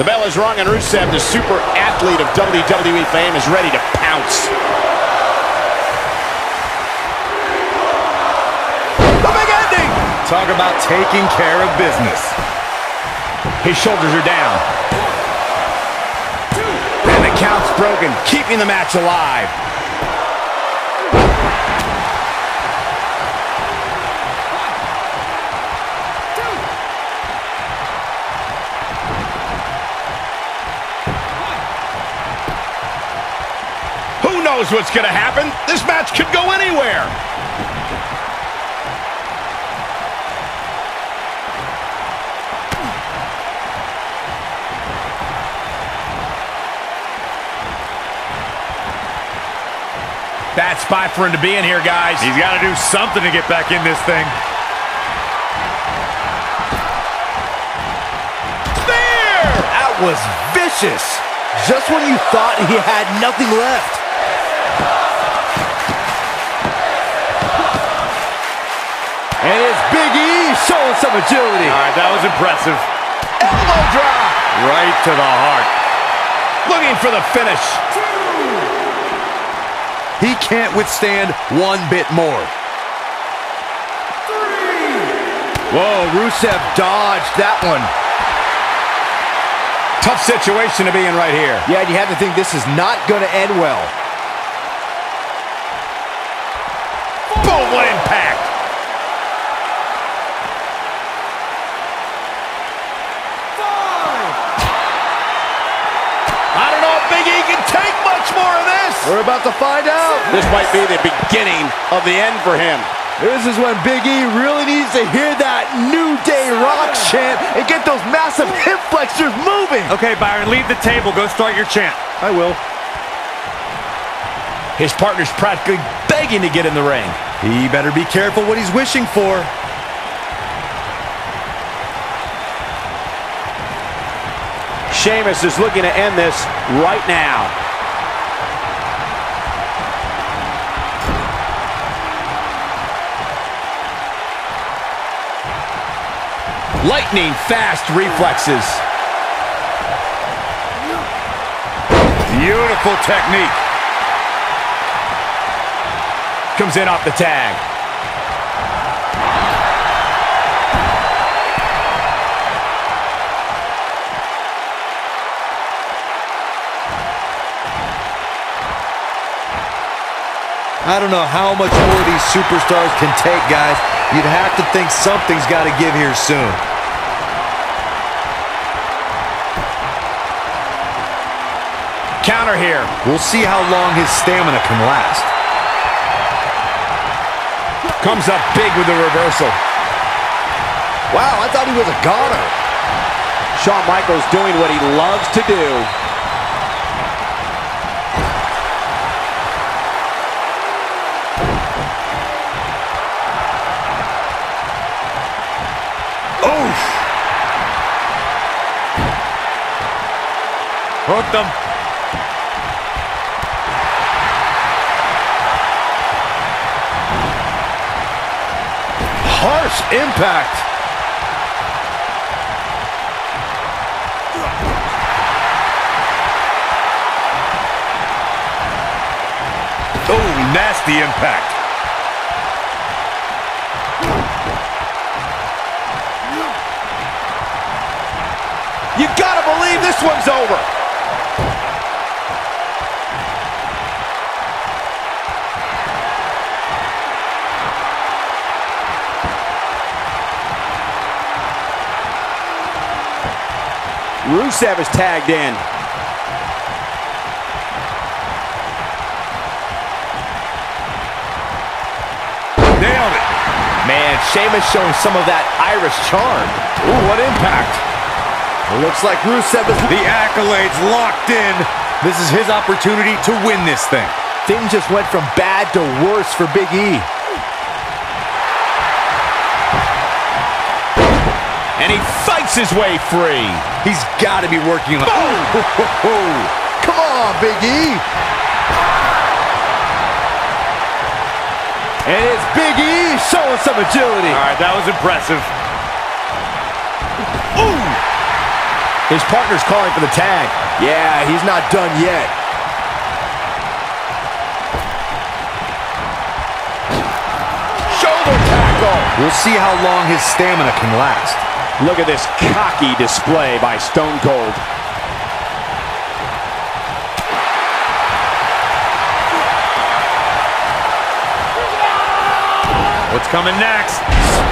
The bell is rung and Rusev, the super athlete of WWE fame, is ready to pounce. The big ending! Talk about taking care of business. His shoulders are down. And the count's broken, keeping the match alive. Knows what's going to happen? This match could go anywhere. Bad spot for him to be in here, guys. He's got to do something to get back in this thing. There! That was vicious. Just when you thought he had nothing left. Some agility. All right, that was impressive. Elbow drop. Right to the heart. Looking for the finish. He can't withstand one bit more. Whoa, Rusev dodged that one. Tough situation to be in right here. Yeah, and you have to think this is not going to end well. We're about to find out. This might be the beginning of the end for him. This is when Big E really needs to hear that New Day Rock chant and get those massive hip flexors moving. Okay, Byron, leave the table. Go start your chant. I will. His partner's practically begging to get in the ring. He better be careful what he's wishing for. Sheamus is looking to end this right now. Lightning fast reflexes. Beautiful technique. Comes in off the tag. I don't know how much more these superstars can take, guys. You'd have to think something's got to give here soon. Counter here. We'll see how long his stamina can last. Comes up big with the reversal. Wow, I thought he was a goner. Shawn Michaels doing what he loves to do. Oof. Hooked him. Harsh impact. Oh, nasty impact. You gotta believe this one's over. Rusev is tagged in. Nailed it. Man, Sheamus showing some of that Irish charm. Ooh, what impact. Looks like Rusev is... The accolades locked in. This is his opportunity to win this thing. Things just went from bad to worse for Big E. And he fights his way free. He's got to be working on... Boom! Come on, Big E. And it's Big E showing some agility. All right, that was impressive. Ooh! His partner's calling for the tag. Yeah, he's not done yet. Shoulder tackle. We'll see how long his stamina can last. Look at this cocky display by Stone Cold. What's coming next?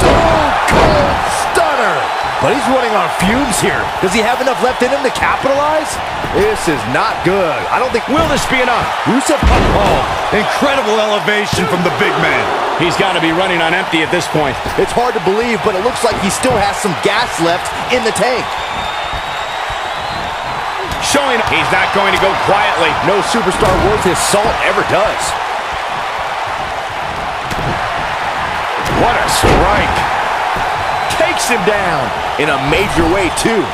Stone Cold Stunner. But he's running on fumes here. Does he have enough left in him to capitalize? This is not good. I don't think... Will this be enough? Rusev... Oh, incredible elevation from the big man. He's got to be running on empty at this point. It's hard to believe, but it looks like he still has some gas left in the tank. Showing he's not going to go quietly. No superstar worth his salt ever does. What a strike. Takes him down in a major way, too.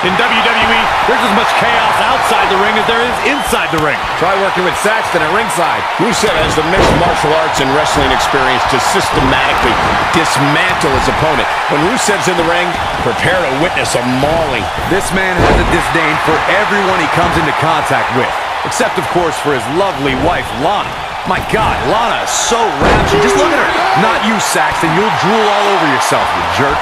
In WWE, there's as much chaos outside the ring as there is inside the ring. Try working with Saxton at ringside. Rusev has the mixed martial arts and wrestling experience to systematically dismantle his opponent. When Rusev's in the ring, prepare to witness a mauling. This man has a disdain for everyone he comes into contact with. Except, of course, for his lovely wife, Lana. My God, Lana is so ravishing. Just look at her. Not you, Saxton. You'll drool all over yourself, you jerk.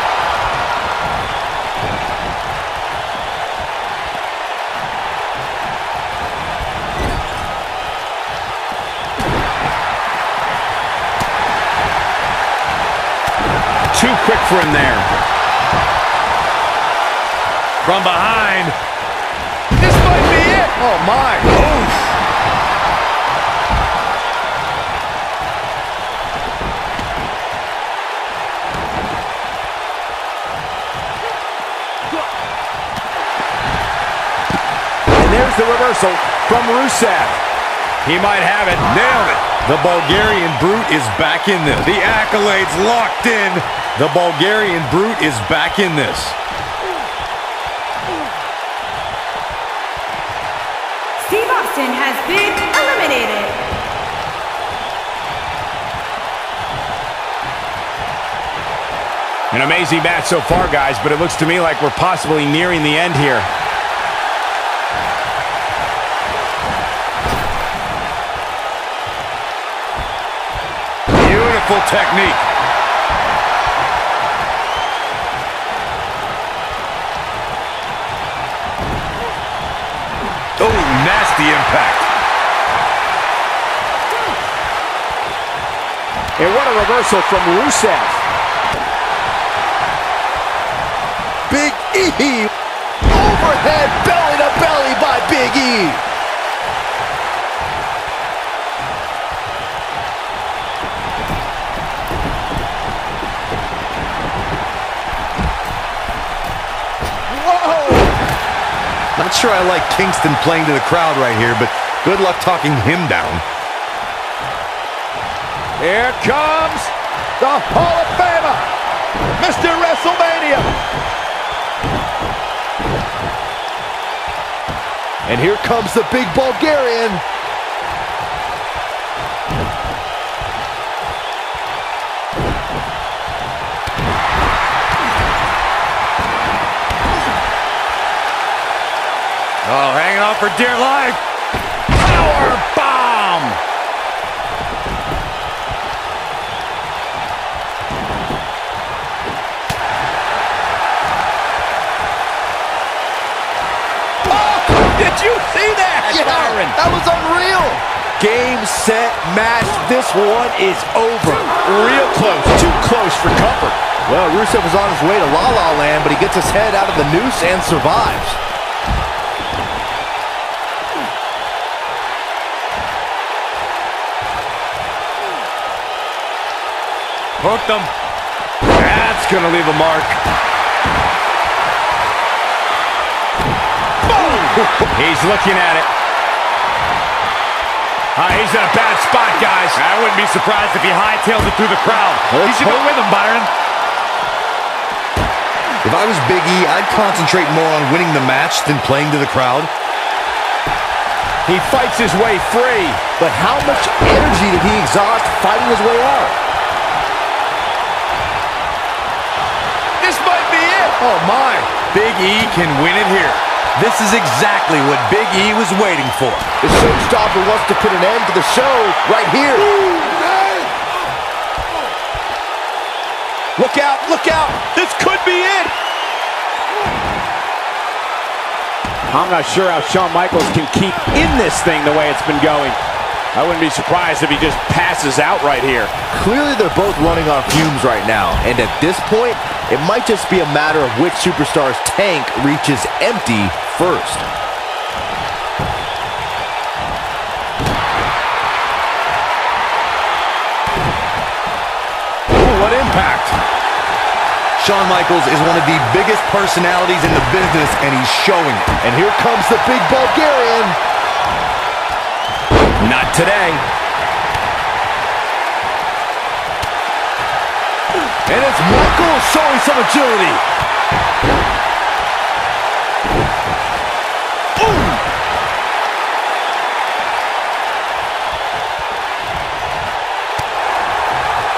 Too quick for him there. From behind. This might be it. Oh, my. Oof. The reversal from Rusev. He might have it. Nailed it. The Bulgarian Brute is back in this. The accolades locked in. The Bulgarian Brute is back in this. Steve Austin has been eliminated. An amazing match so far, guys, but it looks to me like we're possibly nearing the end here. Technique. Oh, nasty impact. And what a reversal from Rusev. Big E. Overhead belly to belly by Big E. sure I like Kingston playing to the crowd right here, but good luck talking him down. Here comes the Hall of Famer, Mr. WrestleMania. And here comes the big Bulgarian. Oh, hanging on for dear life. Power bomb. Oh, did you see that, Yeah, Byron? that was unreal. Game, set, match. This one is over. Real close, too close for comfort. Well, Rusev is on his way to La La Land, but he gets his head out of the noose and survives. Hooked him. That's going to leave a mark. He's looking at it. Ah, he's in a bad spot, guys. I wouldn't be surprised if he hightailed it through the crowd. Let's you should go with him, Byron. If I was Big E, I'd concentrate more on winning the match than playing to the crowd. He fights his way free. But how much energy did he exhaust fighting his way out? This might be it. Oh, my. Big E can win it here. This is exactly what Big E was waiting for. The showstopper wants to put an end to the show right here. Look out, look out. This could be it. I'm not sure how Shawn Michaels can keep in this thing the way it's been going. I wouldn't be surprised if he just passes out right here. Clearly, they're both running on fumes right now, and at this point, it might just be a matter of which superstar's tank reaches empty first. Ooh, what impact. Shawn Michaels is one of the biggest personalities in the business, and he's showing it. And here comes the big Bulgarian. Not today. And it's Michaels showing some agility.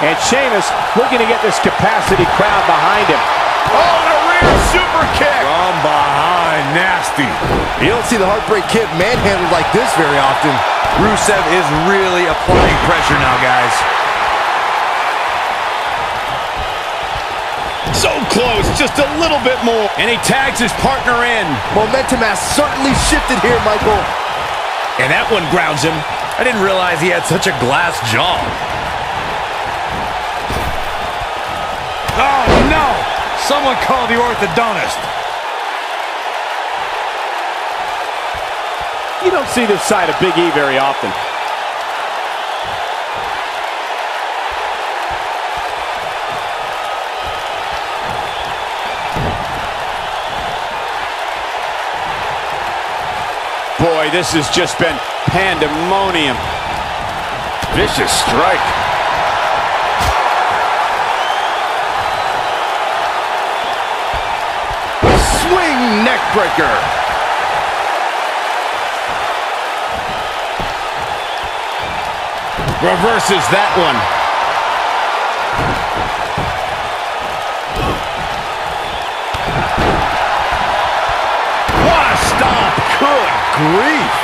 And Sheamus looking to get this capacity crowd behind him. Oh, and a rear super kick. From behind, nasty. You don't see the Heartbreak Kid manhandled like this very often. Rusev is really applying pressure now, guys. Close, just a little bit more. And he tags his partner in. Momentum has certainly shifted here, Michael. And that one grounds him. I didn't realize he had such a glass jaw. Oh, no! Someone call the orthodontist. You don't see this side of Big E very often. This has just been pandemonium. Vicious strike. Swing neckbreaker. Reverses that one. Grief.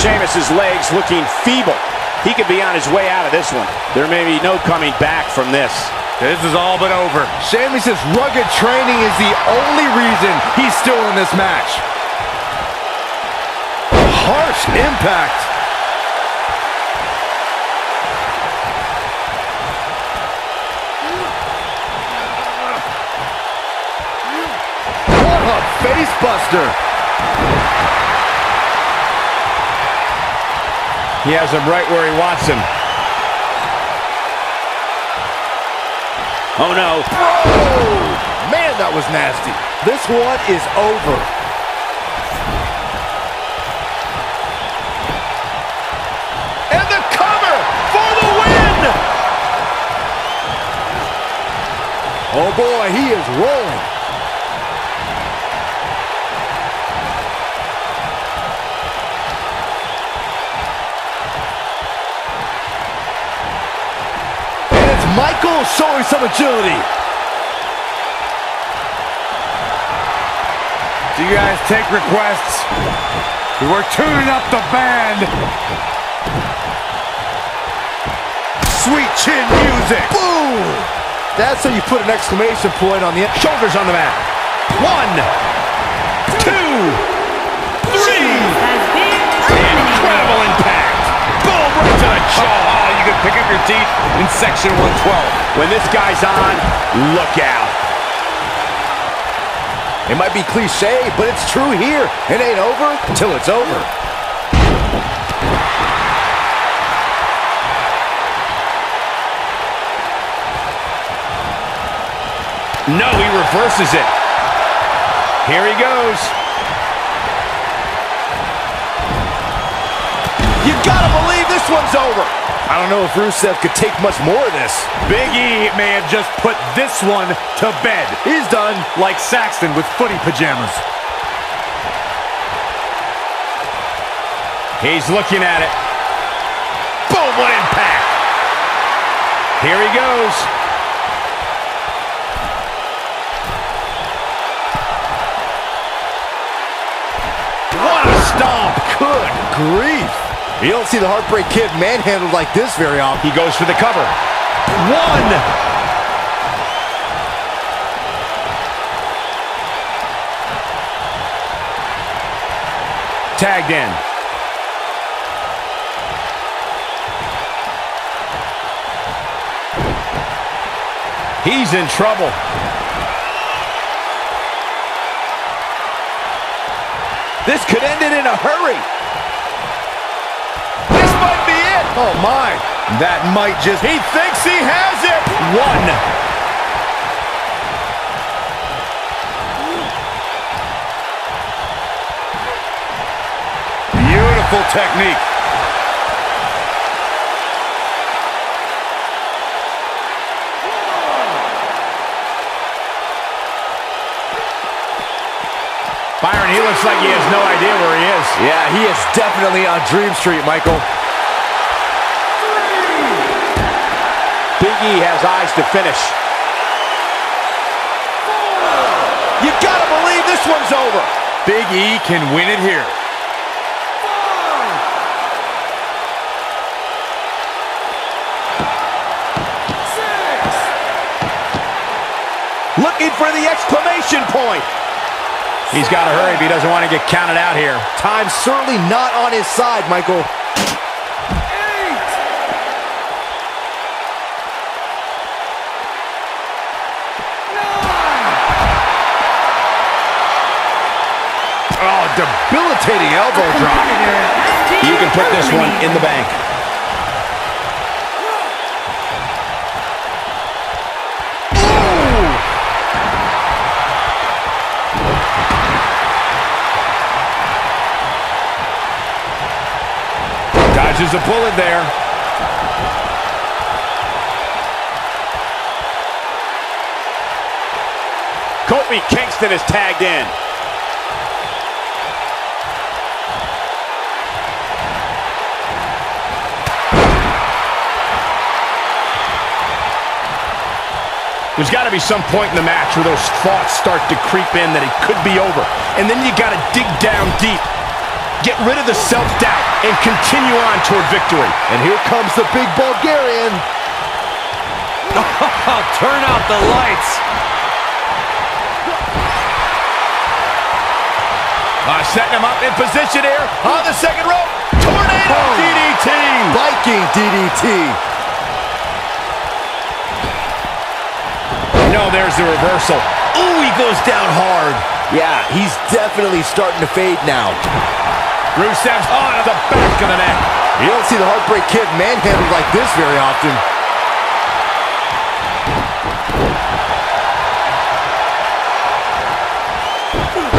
Sheamus's legs looking feeble. He could be on his way out of this one. There may be no coming back from this. This is all but over. Sheamus' rugged training is the only reason he's still in this match. Harsh impact. What a face buster. He has him right where he wants him. Oh no. Bro! Man, that was nasty. This one is over. And the cover for the win! Oh boy, he is rolling. Michael showing some agility. Do you guys take requests? We're tuning up the band. Sweet chin music. Boom! That's how you put an exclamation point on the Shoulders on the mat. One, two, three. Has been. Incredible impact. Boom, right to the Oh, jaw. Pick up your teeth in section 112. When this guy's on, look out. It might be cliche, but it's true here. It ain't over till it's over. No, he reverses it. Here he goes. You gotta believe this one's over. I don't know if Rusev could take much more of this. Big E may have just put this one to bed. He's done like Saxton with footy pajamas. He's looking at it. Boom, what impact. Here he goes. What a stomp. Good grief. You don't see the Heartbreak Kid manhandled like this very often. He goes for the cover. One. Tagged in. He's in trouble. This could end it in a hurry. Oh, my. That might just... He thinks he has it. One. Beautiful technique. Byron, he looks like he has no idea where he is. Yeah, he is definitely on Dream Street, Michael. Big E has eyes to finish. You gotta believe this one's over. Big E can win it here. Looking for the exclamation point. He's got to hurry if he doesn't want to get counted out here. Time's certainly not on his side, Michael. Debilitating elbow drop. You can put this one in the bank. Dodges a bullet there. Kofi Kingston is tagged in. There's got to be some point in the match where those thoughts start to creep in that it could be over. And then you got to dig down deep. Get rid of the self-doubt and continue on toward victory. And here comes the big Bulgarian. Turn out the lights. Uh, setting him up in position here on the second rope. Tornado Oh. DDT. Viking DDT. No, there's the reversal. Ooh, he goes down hard. Yeah, he's definitely starting to fade now. Rusev's on the back of the neck. You don't see the Heartbreak Kid manhandled like this very often.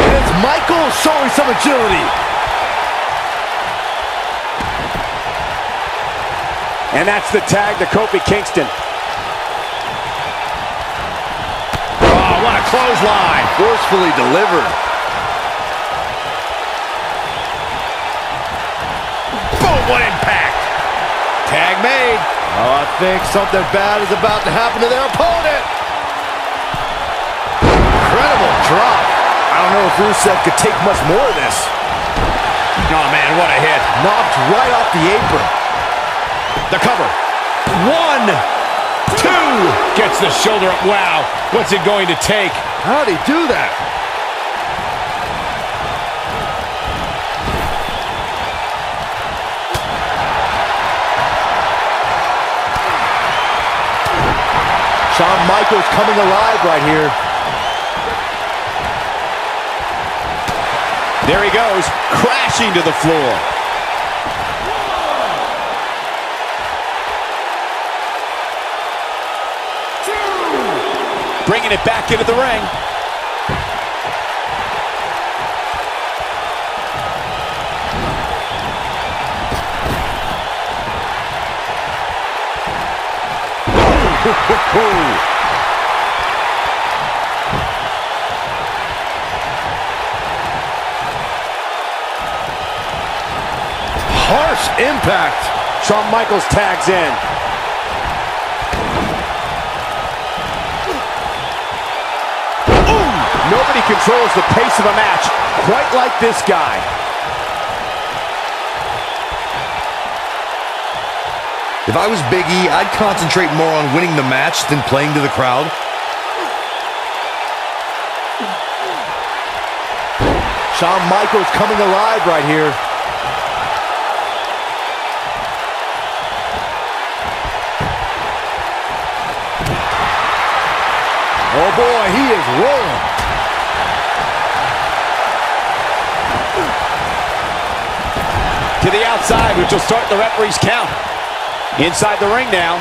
And it's Michael showing some agility. And that's the tag to Kofi Kingston. Clothesline. Forcefully delivered. Boom, what impact. Tag made. Oh, I think something bad is about to happen to their opponent. Incredible drop. I don't know if Rusev could take much more of this. Oh, man, what a hit. Knocked right off the apron. The cover. One, two. Gets the shoulder up. Wow, what's it going to take? How'd he do that? Shawn Michaels coming alive right here. There he goes, crashing to the floor. Bringing it back into the ring. Harsh impact. Shawn Michaels tags in. Nobody controls the pace of a match quite like this guy. If I was Big E, I'd concentrate more on winning the match than playing to the crowd. Shawn Michaels coming alive right here. Oh boy, he is rolling. To the outside, which will start the referee's count. Inside the ring now.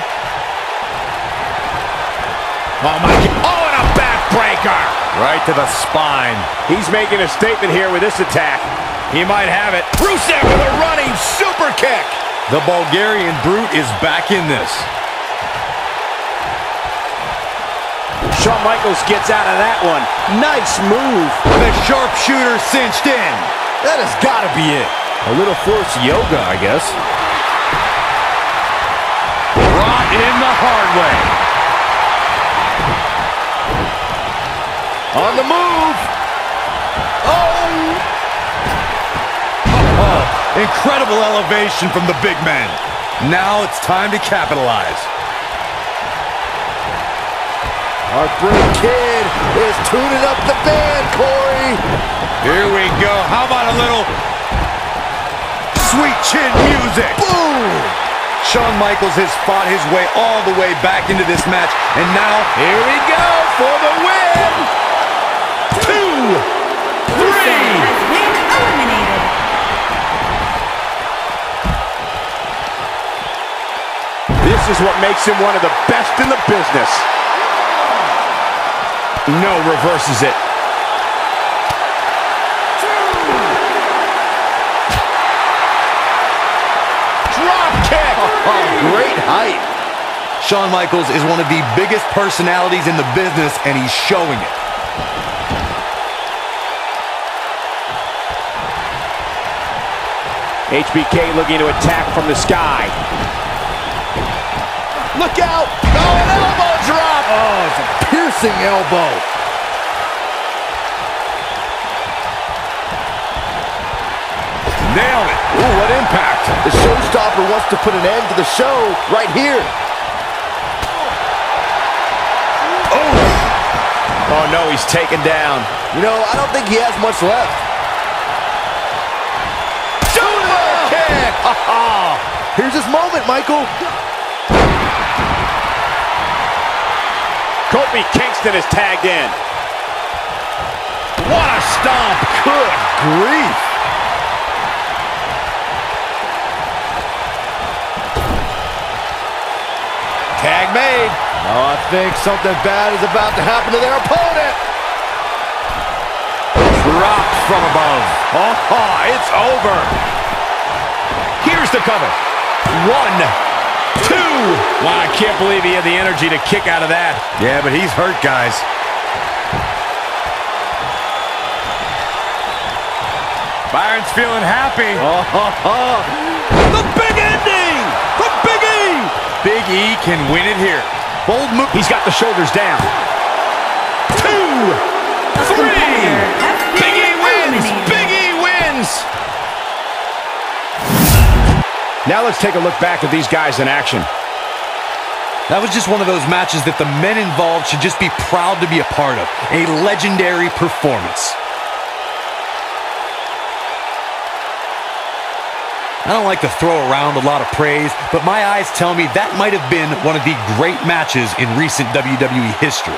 Oh my God. Oh, and a backbreaker. Right to the spine. He's making a statement here with this attack. He might have it. Rusev with a running super kick. The Bulgarian Brute is back in this. Shawn Michaels gets out of that one. Nice move. The sharpshooter cinched in. That has got to be it. A little force yoga, I guess. Brought in the hard way. On the move. Oh! Oh, incredible elevation from the big man. Now it's time to capitalize. Our Heartbreak Kid is tuning up the band, Corey. Here we go. How about a little sweet chin music? Boom! Shawn Michaels has fought his way all the way back into this match, and now Here we go for the win. Two, three. has been eliminated. This is what makes him one of the best in the business. No reverses it. Great height. Shawn Michaels is one of the biggest personalities in the business, and he's showing it. HBK looking to attack from the sky. Look out! Oh, an elbow drop! Oh, it's a piercing elbow. Nailed it. Ooh, what impact. The showstopper wants to put an end to the show right here. Oh. oh no, he's taken down. You know, I don't think he has much left. Oh. Kick. Here's his moment, Michael. Kofi Kingston is tagged in. What a stomp. Good grief. Tag made. Oh, I think something bad is about to happen to their opponent. Dropped from above. Oh, it's over. Here's the cover. One, two. Wow, I can't believe he had the energy to kick out of that. Yeah, but he's hurt, guys. Byron's feeling happy. Oh, The big Big E can win it here. Bold move. He's got the shoulders down. Two, three. competitor has been Big E wins. Big E wins. Now let's take a look back at these guys in action. That was just one of those matches that the men involved should just be proud to be a part of. A legendary performance. I don't like to throw around a lot of praise, but my eyes tell me that might have been one of the great matches in recent WWE history.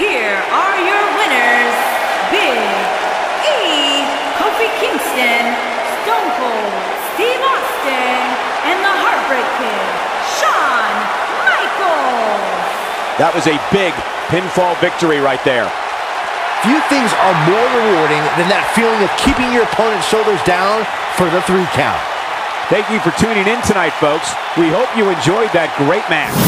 Here are your winners, Big E, Kofi Kingston, Stone Cold, Steve Austin, and the Heartbreak Kid, Shawn Michaels. That was a big pinfall victory right there. Few things are more rewarding than that feeling of keeping your opponent's shoulders down for the three count. Thank you for tuning in tonight, folks. We hope you enjoyed that great match.